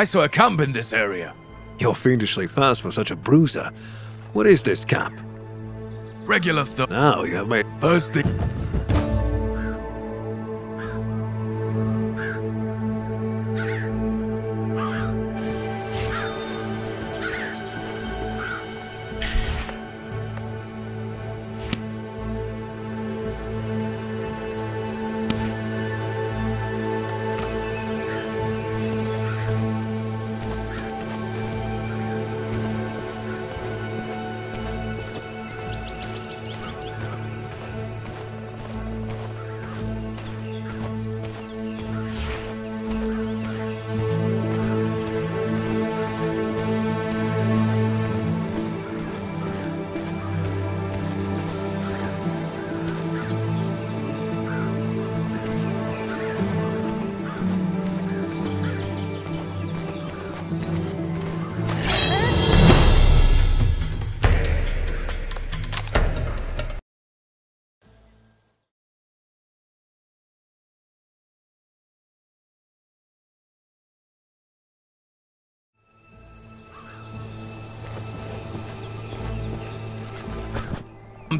I saw a camp in this area. You're fiendishly fast for such a bruiser. What is this camp? Regular stuff. Now you have made First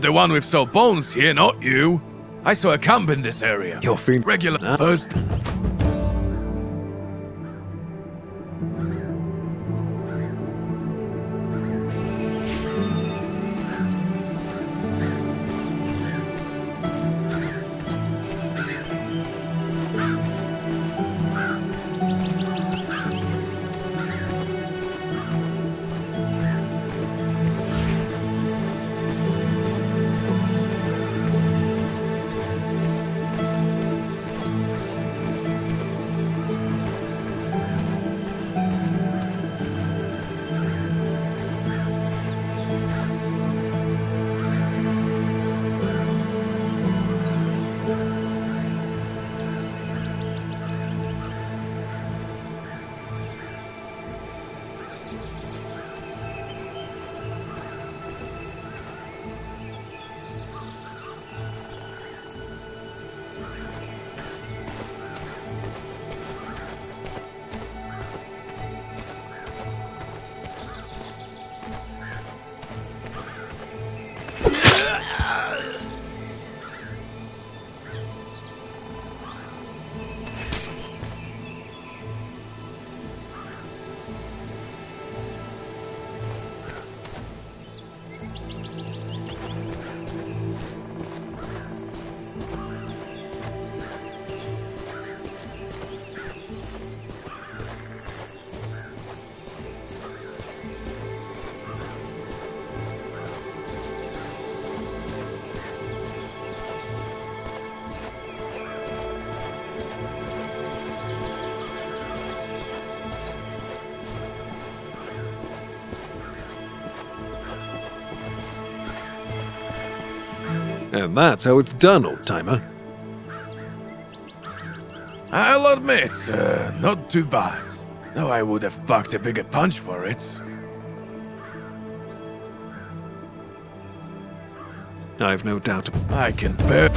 I'm the one with stole bones here, not you. I saw a camp in this area. You're fiend. Regular. First. And that's how it's done, old timer. I'll admit, uh, not too bad. Though I would have packed a bigger punch for it. I've no doubt. I can bear.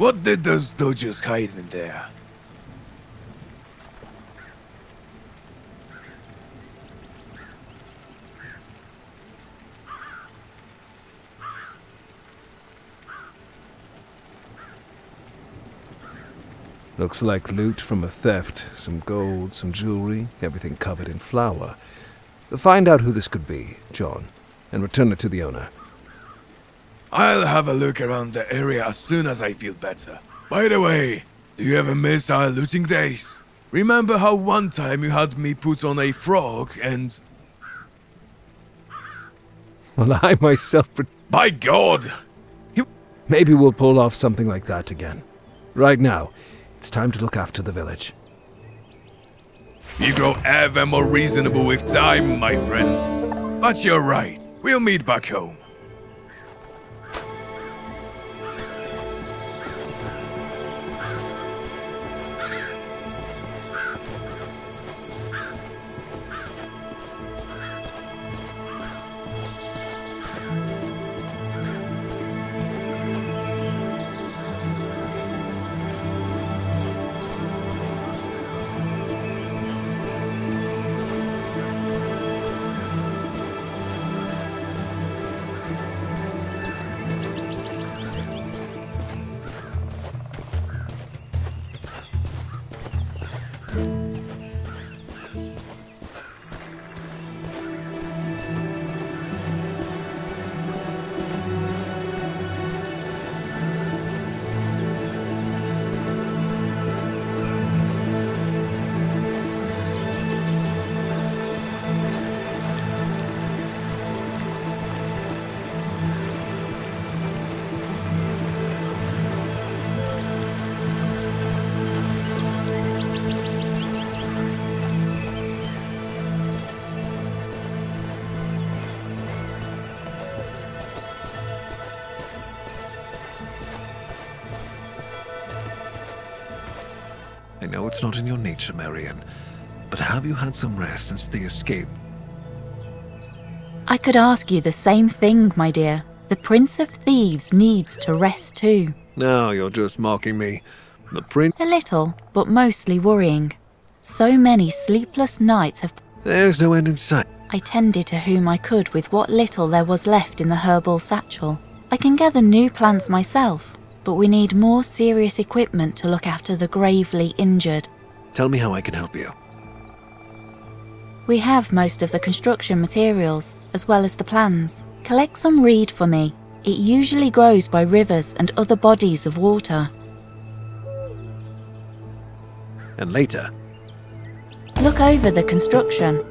What did those dodgers hide in there? Looks like loot from a theft. Some gold, some jewelry, everything covered in flour. Find out who this could be, John, and return it to the owner. I'll have a look around the area as soon as I feel better. By the way, do you ever miss our looting days? Remember how one time you had me put on a frog and... Well, I myself... By God! You... Maybe we'll pull off something like that again. Right now, it's time to look after the village. You grow ever more reasonable with time, my friend. But you're right. We'll meet back home. Know it's not in your nature, Marion, but have you had some rest since the escape? I could ask you the same thing, my dear. The Prince of Thieves needs to rest too. Now you're just mocking me. The prince... A little, but mostly worrying. So many sleepless nights have. There's no end in sight. I tended to whom I could with what little there was left in the herbal satchel. I can gather new plants myself, but we need more serious equipment to look after the gravely injured. Tell me how I can help you. We have most of the construction materials, as well as the plans. Collect some reed for me. It usually grows by rivers and other bodies of water. And later, Look over the construction.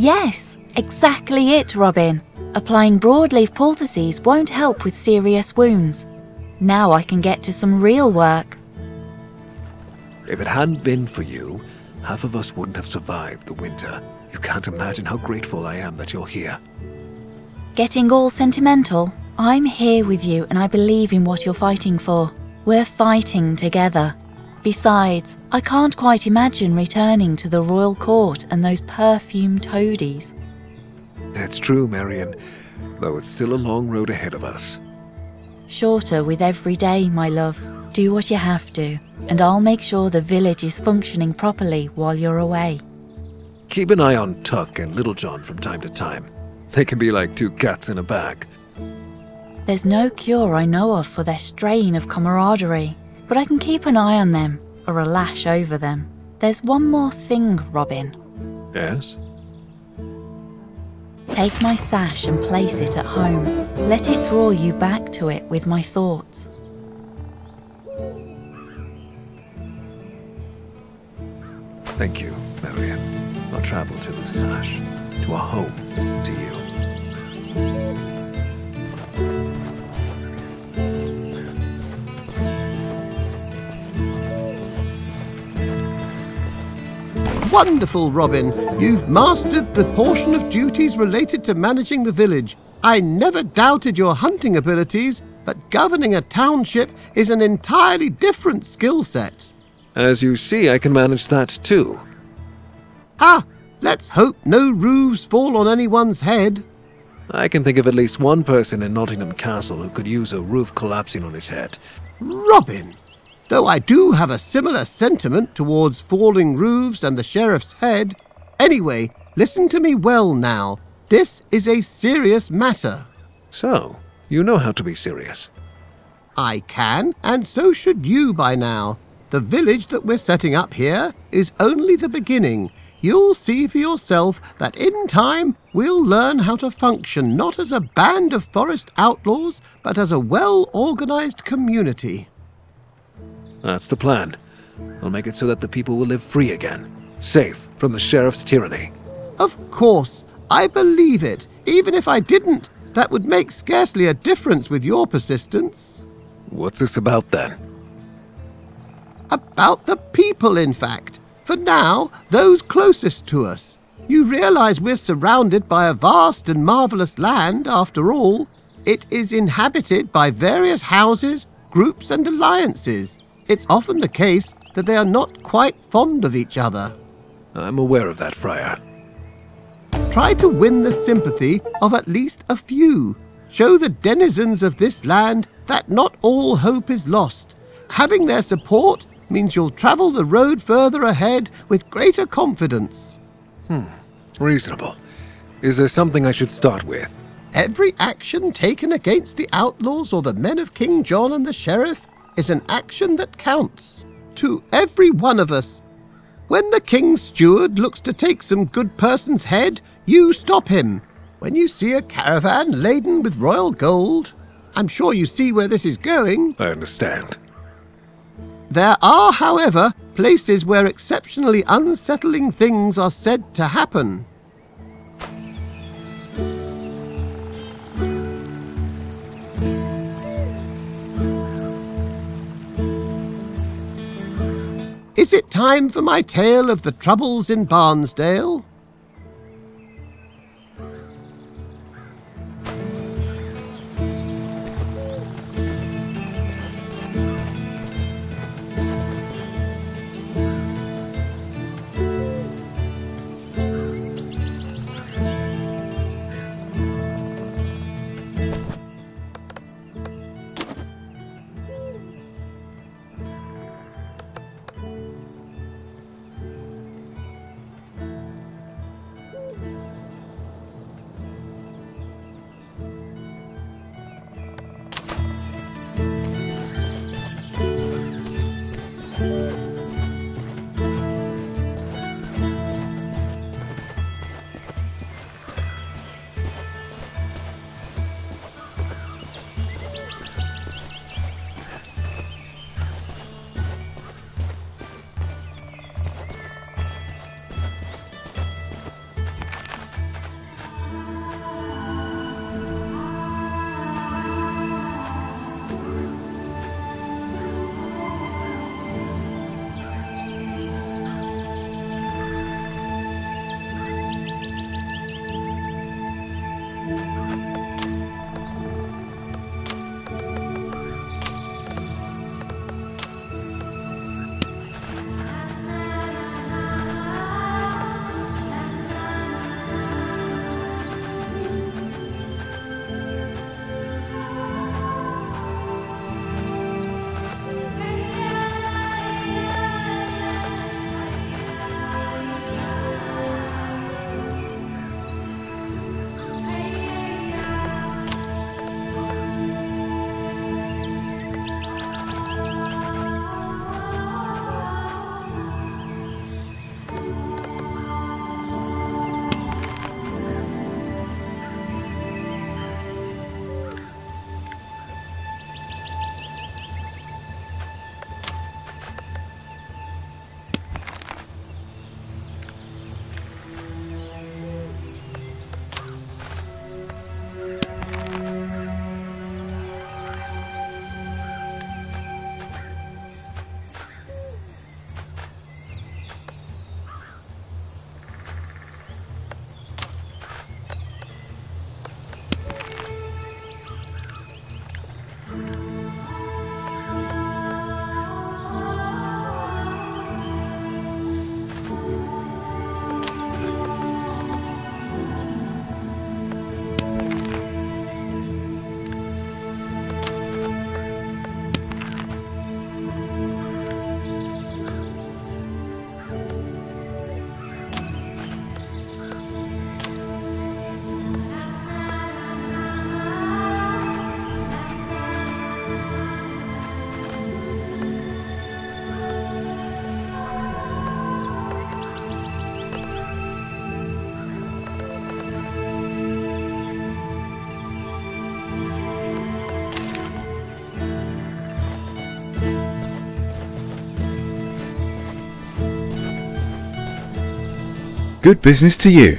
Yes, exactly it, Robin. Applying broadleaf poultices won't help with serious wounds. Now I can get to some real work. If it hadn't been for you, half of us wouldn't have survived the winter. You can't imagine how grateful I am that you're here. Getting all sentimental? I'm here with you and I believe in what you're fighting for. We're fighting together. Besides, I can't quite imagine returning to the royal court and those perfumed toadies. That's true, Marion, though it's still a long road ahead of us. Shorter with every day, my love. Do what you have to, and I'll make sure the village is functioning properly while you're away. Keep an eye on Tuck and Little John from time to time. They can be like two cats in a bag. There's no cure I know of for their strain of camaraderie, but I can keep an eye on them, or a lash over them. There's one more thing, Robin. Yes? Take my sash and place it at home. Let it draw you back to it with my thoughts. Thank you, Marion. I'll travel to the sash, to a home, to you. Wonderful, Robin. You've mastered the portion of duties related to managing the village. I never doubted your hunting abilities, but governing a township is an entirely different skill set. As you see, I can manage that too. Ah, let's hope no roofs fall on anyone's head. I can think of at least one person in Nottingham Castle who could use a roof collapsing on his head. Robin, though I do have a similar sentiment towards falling roofs and the sheriff's head. Anyway, listen to me well now. This is a serious matter. So, you know how to be serious. I can, and so should you by now. The village that we're setting up here is only the beginning. You'll see for yourself that in time we'll learn how to function not as a band of forest outlaws, but as a well organized community. That's the plan. I'll make it so that the people will live free again, safe from the sheriff's tyranny. Of course, I believe it. Even if I didn't, that would make scarcely a difference with your persistence. What's this about then? About the people, in fact. For now, those closest to us. You realize we're surrounded by a vast and marvelous land, after all. It is inhabited by various houses, groups, and alliances. It's often the case that they are not quite fond of each other. I'm aware of that, Friar. Try to win the sympathy of at least a few. Show the denizens of this land that not all hope is lost. Having their support means you'll travel the road further ahead with greater confidence. Hmm, reasonable. Is there something I should start with? Every action taken against the outlaws or the men of King John and the sheriff is an action that counts. To every one of us. When the king's steward looks to take some good person's head, you stop him. When you see a caravan laden with royal gold, I'm sure you see where this is going. I understand. There are, however, places where exceptionally unsettling things are said to happen. Is it time for my tale of the troubles in Barnesdale? Good business to you.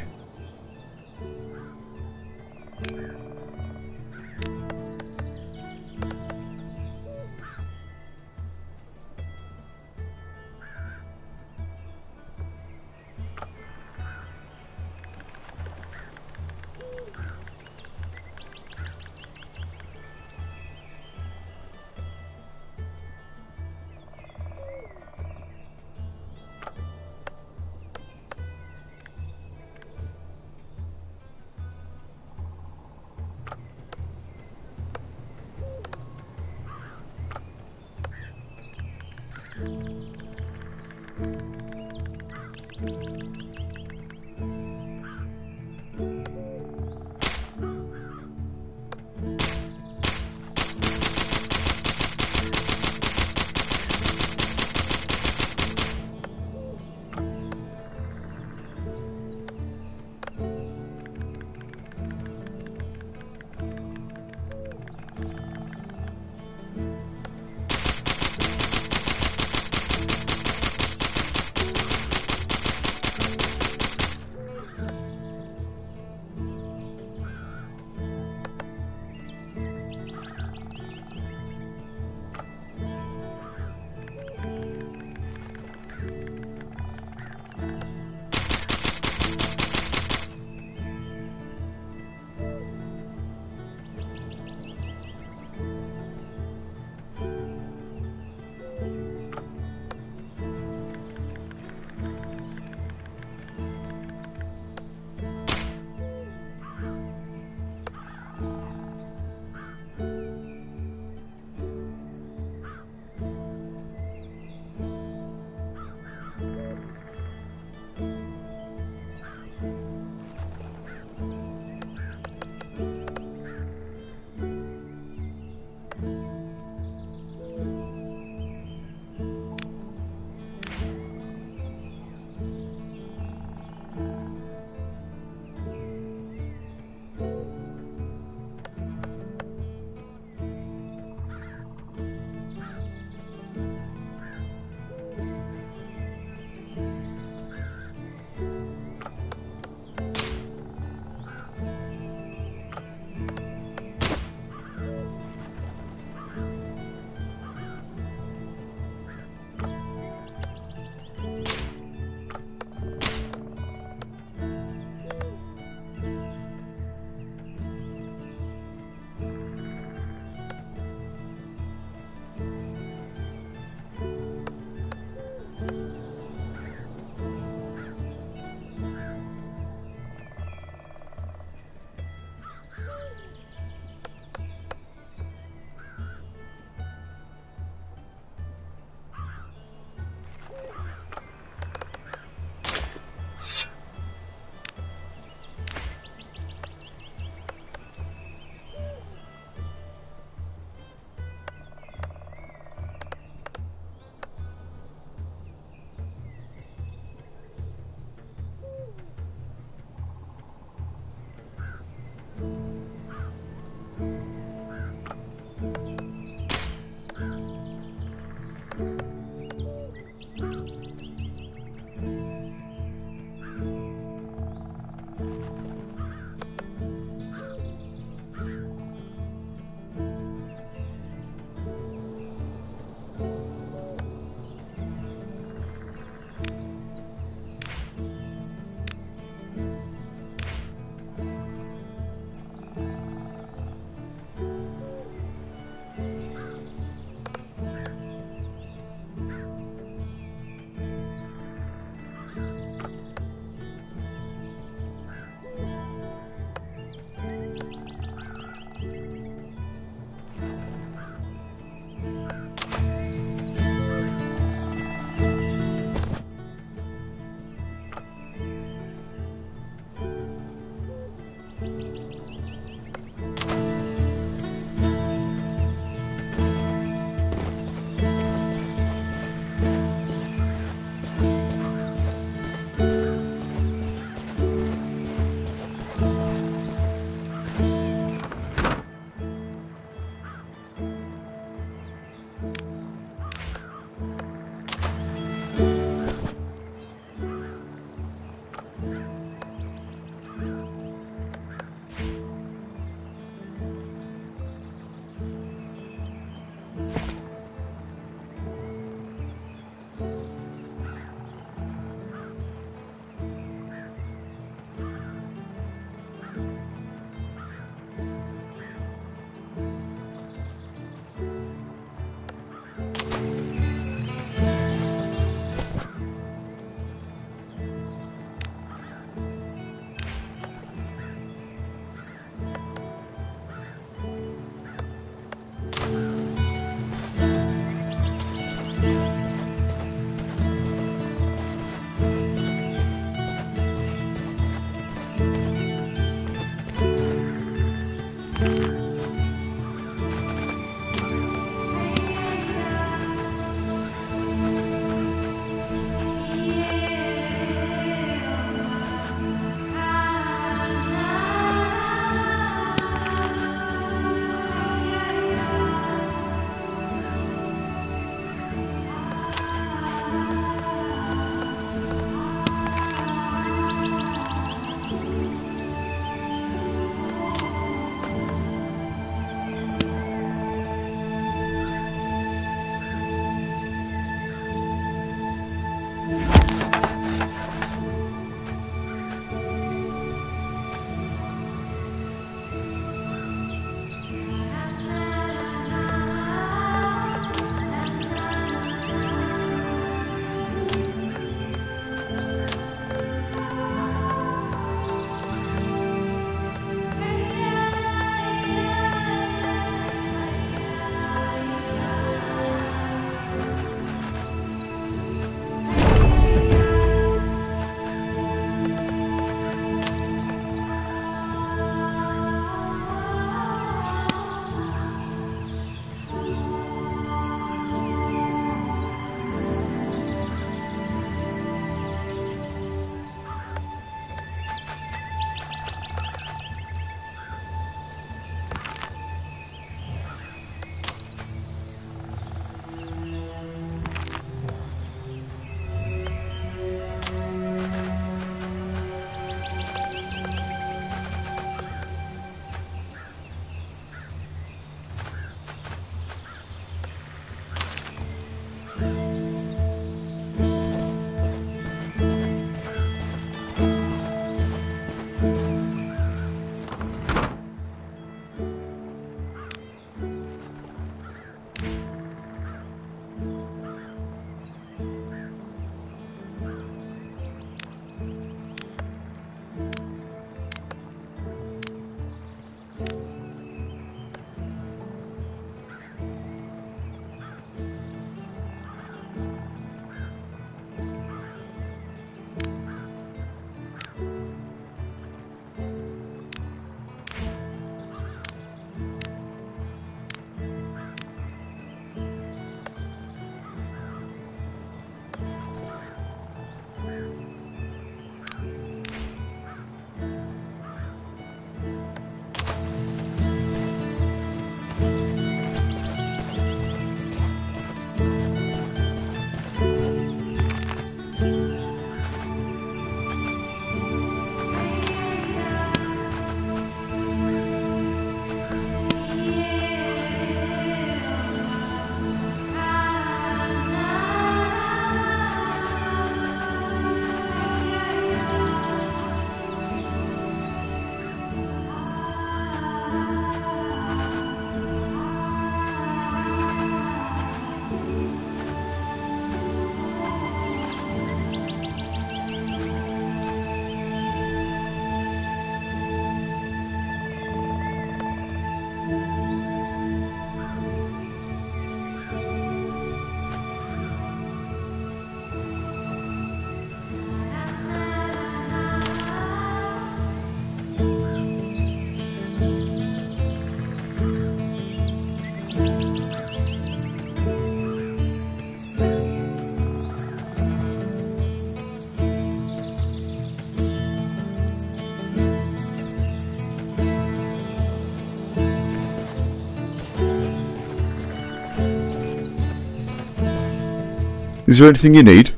Is there anything you need?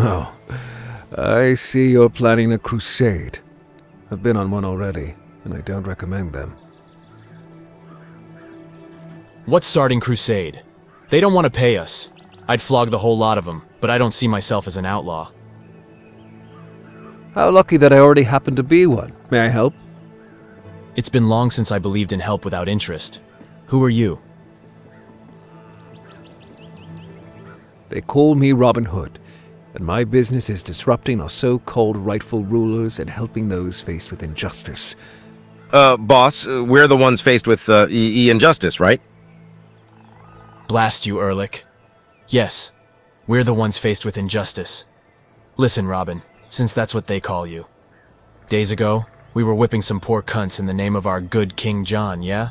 Oh, I see you're planning a crusade. I've been on one already, and I don't recommend them. What's starting Crusade? They don't want to pay us. I'd flog the whole lot of them, but I don't see myself as an outlaw. How lucky that I already happen to be one. May I help? It's been long since I believed in help without interest. Who are you? They call me Robin Hood, and my business is disrupting our so-called rightful rulers and helping those faced with injustice. Uh, boss, uh, we're the ones faced with uh, e-, e injustice, right? Blast you, Ehrlich. Yes, we're the ones faced with injustice. Listen, Robin, since that's what they call you. Days ago, we were whipping some poor cunts in the name of our good King John, yeah?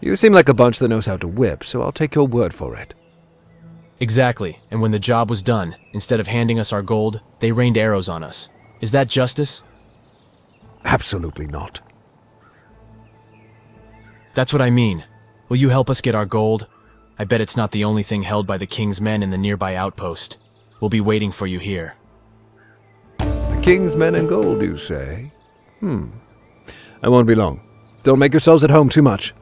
You seem like a bunch that knows how to whip, so I'll take your word for it. Exactly, and when the job was done, instead of handing us our gold, they rained arrows on us. Is that justice? Absolutely not. That's what I mean. Will you help us get our gold? I bet it's not the only thing held by the king's men in the nearby outpost. We'll be waiting for you here. The king's men and gold, you say? Hmm. I won't be long. Don't make yourselves at home too much.